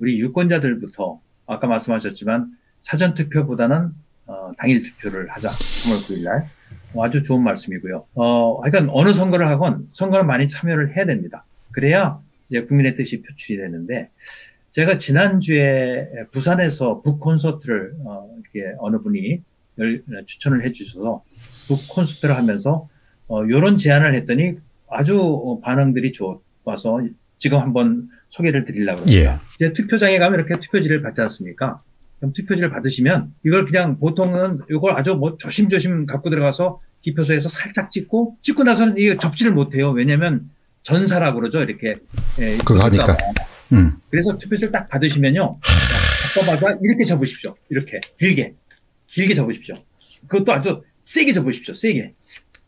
우리 유권자들부터 아까 말씀하셨지만 사전 투표보다는 어, 당일 투표를 하자. 3월 9일 날. 어, 아주 좋은 말씀이고요. 어, 하여간 어느 선거를 하건 선거는 많이 참여를 해야 됩니다. 그래야 이제 국민의 뜻이 표출이 되는데 제가 지난주에 부산에서 북 콘서트를 어, 이렇게 어느 분이 열, 추천을 해 주셔서 북 콘서트를 하면서 어, 요런 제안을 했더니 아주 반응들이 좋아서 지금 한번 소개를 드리려고 합니다. 예. 이제 투표장에 가면 이렇게 투표지를 받지 않습니까? 그럼 투표지를 받으시면 이걸 그냥 보통은 이걸 아주 뭐 조심조심 갖고 들어가서 기표소에서 살짝 찍고 찍고 나서는 이게 접지를 못해요. 왜냐하면 전사라 그러죠. 이렇게 예, 그거 하니까. 음. 그래서 투표지를 딱 받으시면요. 바꿔봐자 이렇게 접으십시오. 이렇게 길게 길게 접으십시오. 그것도 아주 세게 접으십시오. 세게.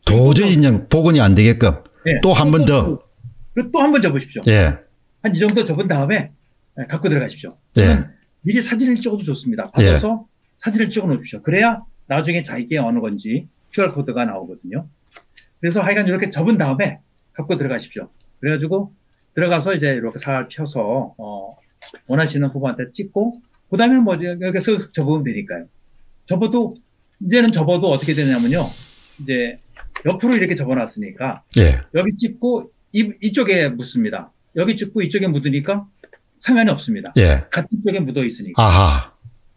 도저히 그냥 복원이 안 되게끔 예. 또한 번 더. 그리고 또 한 번 접으십시오. 예. 한 이 정도 접은 다음에 예, 갖고 들어가십시오. 예. 미리 사진을 찍어도 좋습니다. 받아서 예. 사진을 찍어 놓으십시오. 그래야 나중에 자기게 어느 건지 QR코드가 나오거든요. 그래서 하여간 이렇게 접은 다음에 갖고 들어가십시오. 그래가지고 들어가서 이제 이렇게 살 펴서, 어, 원하시는 후보한테 찍고, 그 다음에 뭐, 여기서 접으면 되니까요. 접어도, 이제는 접어도 어떻게 되냐면요. 이제 옆으로 이렇게 접어놨으니까, 예. 여기 찍고, 이, 이쪽에 묻습니다. 여기 찍고 이쪽에 묻으니까 상관이 없습니다. 예. 같은 쪽에 묻어 있으니까. 아하.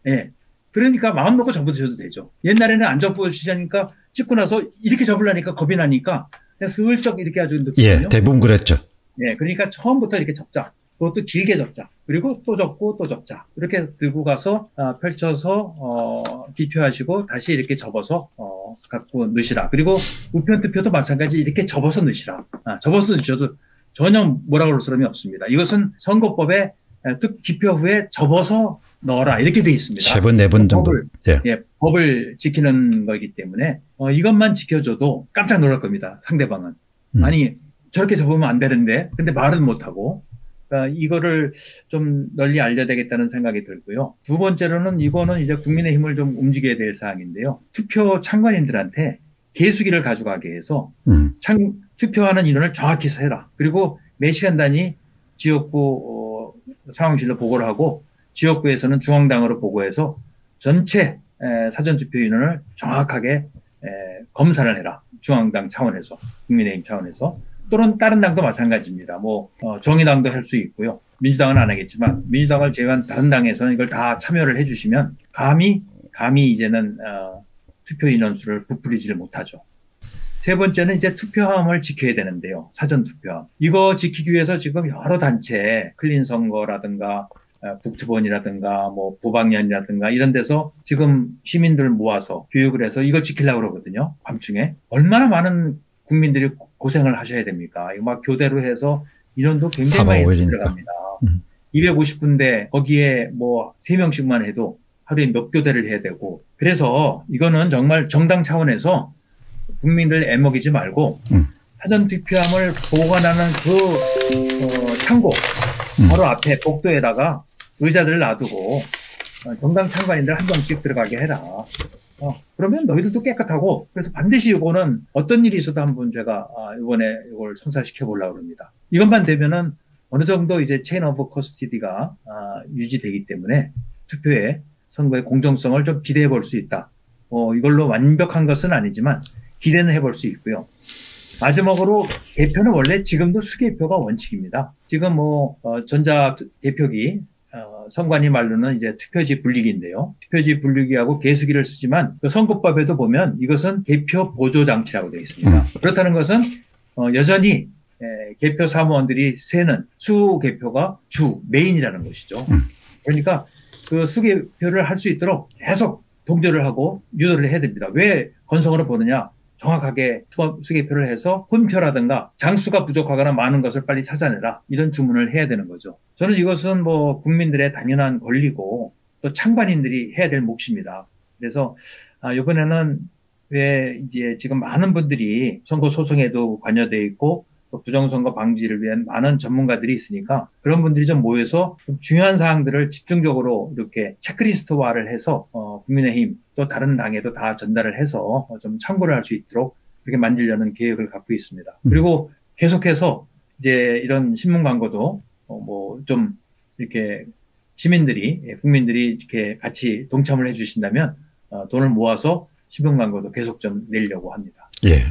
예. 그러니까 마음 놓고 접어드셔도 되죠. 옛날에는 안 접어주시자니까 찍고 나서 이렇게 접으려니까 겁이 나니까 그냥 슬쩍 이렇게 아주 느거든요. 예, 대부분 그랬죠. 예, 그러니까 처음부터 이렇게 접자. 그것도 길게 접자. 그리고 또 접고 또 접자. 이렇게 들고 가서 아, 펼쳐서 어, 비표하시고 다시 이렇게 접어서 어, 갖고 넣으시라. 그리고 우편 투표도 마찬가지 이렇게 접어서 넣으시라. 아, 접어서 넣으셔도 전혀 뭐라 그럴 사람이 없습니다. 이것은 선거법에 기표 후에 접어서 넣어라 이렇게 되어 있습니다. 세 번, 네번 정도. 법을, 예. 예. 법을 지키는 거기 때문에 어, 이것만 지켜줘도 깜짝 놀랄 겁니다. 상대방은. 음. 아니 저렇게 접으면 안 되는데 근데 말은 못 하고 그러니까 이거를 좀 널리 알려야 되겠다는 생각이 들고요. 두 번째로는 이거는 이제 국민의 힘을 좀 움직여야 될 사항인데요. 투표 참관인들한테 개수기를 가져가게 해서 음. 참, 투표하는 인원을 정확히 세라. 그리고 매 시간 단위 지역구 어, 상황실로 보고를 하고 지역구에서는 중앙당으로 보고해서 전체 에, 사전투표 인원을 정확하게 에, 검사를 해라. 중앙당 차원에서 국민의힘 차원에서 또는 다른 당도 마찬가지입니다. 뭐 어, 정의당도 할 수 있고요. 민주당은 안 하겠지만 민주당을 제외한 다른 당에서는 이걸 다 참여를 해주시면 감히 감히 이제는 어, 투표 인원수를 부풀리지를 못하죠. 세 번째는 이제 투표함을 지켜야 되는데요. 사전 투표함. 이거 지키기 위해서 지금 여러 단체, 클린 선거라든가 어, 국토본이라든가 뭐 부방연이라든가 이런 데서 지금 시민들 모아서 교육을 해서 이걸 지키려고 그러거든요. 밤중에. 얼마나 많은 국민들이 고생을 하셔야 됩니까? 막 교대로 해서 인원도 굉장히 많이 들어갑니다. 음. 250군데 거기에 뭐 3명씩만 해도 하루에 몇 교대를 해야 되고 그래서 이거는 정말 정당 차원에서 국민들 애먹이지 말고 음. 사전 투표함을 보관하는 그 어, 창고 음. 바로 앞에 복도에다가 의자들을 놔두고 어, 정당 참관인들 한 명씩 들어가게 해라. 어, 그러면 너희들도 깨끗하고 그래서 반드시 이거는 어떤 일이 있어도 한번 제가 아, 이번에 이걸 성사시켜 보려고 합니다. 이것만 되면은 어느 정도 이제 chain of custody가 아, 유지되기 때문에 투표에 선거의 공정성을 좀 기대해 볼 수 있다. 어, 이걸로 완벽한 것은 아니지만 기대는 해볼 수 있고요. 마지막으로 개표는 원래 지금도 수개표가 원칙입니다. 지금 뭐 어, 전자 개표기 어, 선관위 말로는 이제 투표지 분리기인데요. 투표지 분리기하고 개수기를 쓰지만 그 선거법에도 보면 이것은 개표 보조 장치라고 되어 있습니다. 음. 그렇다는 것은 어, 여전히 에, 개표 사무원들이 세는 수 개표가 주 메인이라는 것이죠. 음. 그러니까 그 수개표를 할 수 있도록 계속 동조를 하고 유도를 해야 됩니다. 왜 건성으로 보느냐? 정확하게 수개표를 해서 혼표라든가 장수가 부족하거나 많은 것을 빨리 찾아내라 이런 주문을 해야 되는 거죠. 저는 이것은 뭐 국민들의 당연한 권리고 또 참관인들이 해야 될 몫입니다. 그래서 아, 이번에는 왜 이제 지금 많은 분들이 선거 소송에도 관여돼 있고 또 부정선거 방지를 위한 많은 전문가들이 있으니까 그런 분들이 좀 모여서 좀 중요한 사항들을 집중적으로 이렇게 체크리스트화를 해서 어, 국민의힘 또 다른 당에도 다 전달을 해서 좀 참고를 할 수 있도록 그렇게 만들려는 계획을 갖고 있습니다. 음. 그리고 계속해서 이제 이런 신문 광고도 어, 뭐좀 이렇게 시민들이 예, 국민들이 이렇게 같이 동참을 해주신다면 어, 돈을 모아서 신병 광고도 계속 좀 내려고 합니다. 예.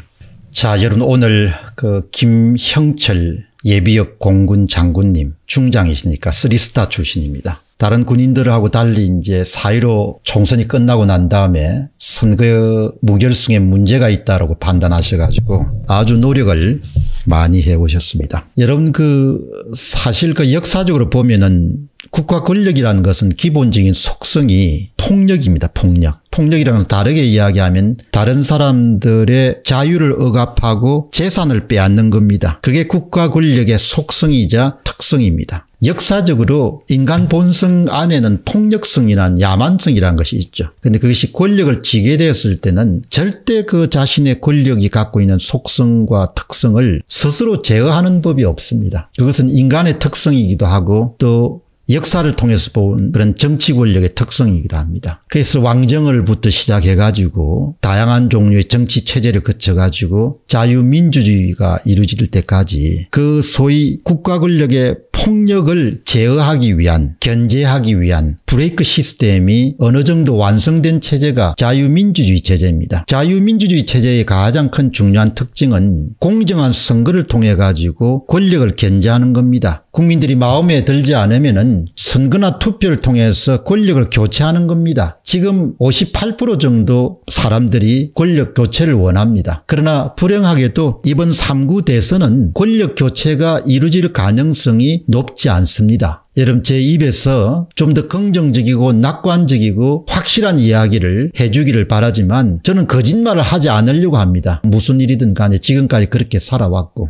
자, 여러분 오늘 그 김형철 예비역 공군 장군님 중장이시니까 쓰리스타 출신입니다. 다른 군인들하고 달리 이제 사이로 총선이 끝나고 난 다음에 선거 무결승에 문제가 있다라고 판단하셔가지고 아주 노력을 많이 해오셨습니다. 여러분 그 사실 그 역사적으로 보면은 국가 권력이라는 것은 기본적인 속성이 폭력입니다. 폭력. 폭력이라는 다르게 이야기하면 다른 사람들의 자유를 억압하고 재산을 빼앗는 겁니다. 그게 국가 권력의 속성이자 특성입니다. 역사적으로 인간 본성 안에는 폭력성이란 야만성이라는 것이 있죠. 근데 그것이 권력을 쥐게 되었을 때는 절대 그 자신의 권력이 갖고 있는 속성과 특성을 스스로 제어하는 법이 없습니다. 그것은 인간의 특성이기도 하고 또 역사를 통해서 본 그런 정치 권력의 특성이기도 합니다. 그래서 왕정을부터 시작해가지고 다양한 종류의 정치 체제를 거쳐가지고 자유민주주의가 이루어질 때까지 그 소위 국가 권력의 폭력을 제어하기 위한 견제하기 위한 브레이크 시스템이 어느 정도 완성된 체제가 자유민주주의 체제입니다. 자유민주주의 체제의 가장 큰 중요한 특징은 공정한 선거를 통해 가지고 권력을 견제하는 겁니다. 국민들이 마음에 들지 않으면 선거나 투표를 통해서 권력을 교체하는 겁니다. 지금 58% 정도 사람들이 권력 교체를 원합니다. 그러나 불행하게도 이번 3구 대선은 권력 교체가 이루어질 가능성이 높지 않습니다. 여러분 제 입에서 좀 더 긍정적이고 낙관적이고 확실한 이야기를 해주기를 바라지만 저는 거짓말을 하지 않으려고 합니다. 무슨 일이든 간에 지금까지 그렇게 살아왔고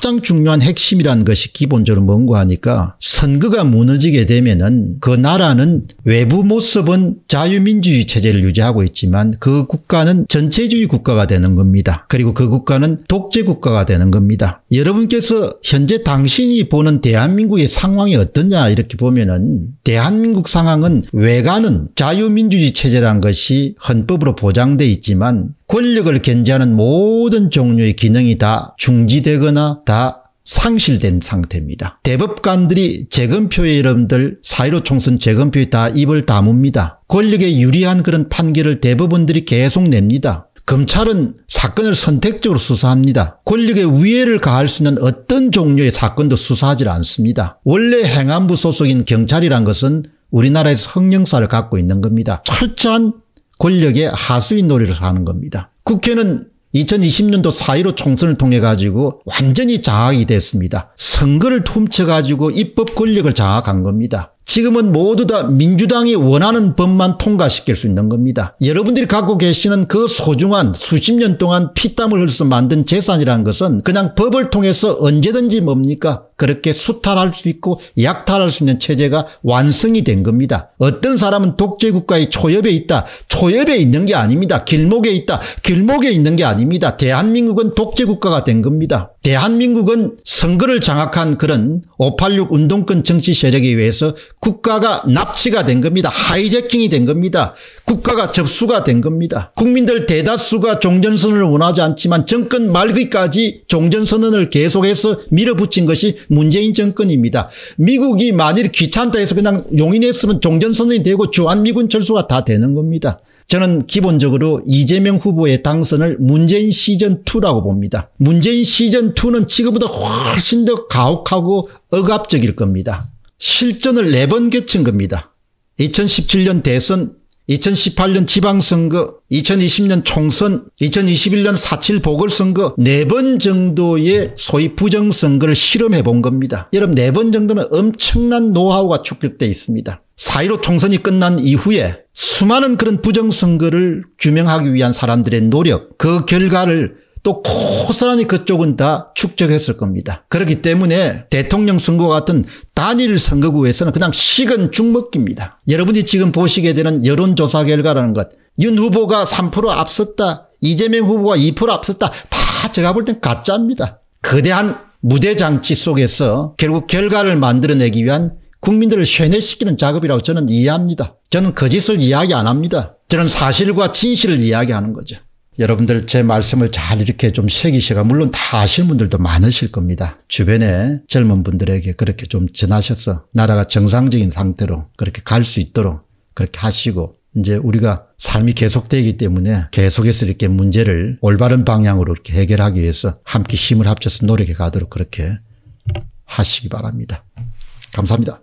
가장 중요한 핵심이라는 것이 기본적으로 뭔가 하니까 선거가 무너지게 되면은 그 나라는 외부 모습은 자유민주주의 체제를 유지하고 있지만 그 국가는 전체주의 국가가 되는 겁니다. 그리고 그 국가는 독재 국가가 되는 겁니다. 여러분께서 현재 당신이 보는 대한민국의 상황이 어떠냐 이렇게 보면은 대한민국 상황은 외관은 자유민주주의 체제라는 것이 헌법으로 보장돼 있지만 권력을 견제하는 모든 종류의 기능이 다 중지되거나 다 상실된 상태입니다. 대법관들이 재검표에 여러분들 사이로 총선 재검표에 다 입을 다뭅니다. 권력에 유리한 그런 판결을 대법원들이 계속 냅니다. 검찰은 사건을 선택적으로 수사합니다. 권력에 위해를 가할 수 있는 어떤 종류의 사건도 수사하지 않습니다. 원래 행안부 소속인 경찰이란 것은 우리나라에서 흥령사를 갖고 있는 겁니다. 철저한 권력의 하수인 놀이를 하는 겁니다. 국회는 2020년도 4.15 총선을 통해 가지고 완전히 장악이 됐습니다. 선거를 훔쳐 가지고 입법 권력을 장악한 겁니다. 지금은 모두 다 민주당이 원하는 법만 통과시킬 수 있는 겁니다. 여러분들이 갖고 계시는 그 소중한 수십 년 동안 피땀을 흘려서 만든 재산이라는 것은 그냥 법을 통해서 언제든지 뭡니까? 그렇게 수탈할 수 있고 약탈할 수 있는 체제가 완성이 된 겁니다. 어떤 사람은 독재국가의 초엽에 있다. 초엽에 있는 게 아닙니다. 길목에 있다. 길목에 있는 게 아닙니다. 대한민국은 독재국가가 된 겁니다. 대한민국은 선거를 장악한 그런 586 운동권 정치 세력에 의해서 국가가 납치가 된 겁니다. 하이제킹이 된 겁니다. 국가가 접수가 된 겁니다. 국민들 대다수가 종전선언을 원하지 않지만 정권 말기까지 종전선언을 계속해서 밀어붙인 것이 문재인 정권입니다. 미국이 만일 귀찮다 해서 그냥 용인했으면 종전선언이 되고 주한미군 철수가 다 되는 겁니다. 저는 기본적으로 이재명 후보의 당선을 문재인 시즌2라고 봅니다. 문재인 시즌2는 지금보다 훨씬 더 가혹하고 억압적일 겁니다. 실전을 네 번 개친 겁니다. 2017년 대선, 2018년 지방선거, 2020년 총선, 2021년 4.7 보궐선거 네 번 정도의 소위 부정선거를 실험해 본 겁니다. 여러분 네 번 정도는 엄청난 노하우가 축적되어 있습니다. 4.15 총선이 끝난 이후에 수많은 그런 부정선거를 규명하기 위한 사람들의 노력 그 결과를 또 고스란히 그쪽은 다 축적했을 겁니다. 그렇기 때문에 대통령 선거 같은 단일 선거구에서는 그냥 식은 죽먹기입니다. 여러분이 지금 보시게 되는 여론조사 결과라는 것. 윤 후보가 3% 앞섰다. 이재명 후보가 2% 앞섰다. 다 제가 볼 땐 가짜입니다. 거대한 무대장치 속에서 결국 결과를 만들어내기 위한 국민들을 쇠뇌시키는 작업이라고 저는 이해합니다. 저는 거짓을 이야기 안 합니다. 저는 사실과 진실을 이야기하는 거죠. 여러분들 제 말씀을 잘 이렇게 좀 새기시가 물론 다 아시는 분들도 많으실 겁니다. 주변에 젊은 분들에게 그렇게 좀 전하셔서 나라가 정상적인 상태로 그렇게 갈 수 있도록 그렇게 하시고 이제 우리가 삶이 계속되기 때문에 계속해서 이렇게 문제를 올바른 방향으로 이렇게 해결하기 위해서 함께 힘을 합쳐서 노력해 가도록 그렇게 하시기 바랍니다. 감사합니다.